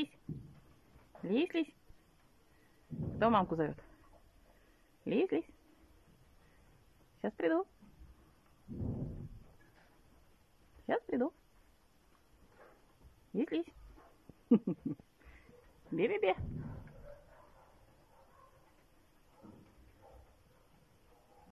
Лись, лись. лись. Кто мамку зовет? Лись, лись. Сейчас приду. Сейчас приду. Лись, лись. Бе-бе-бе.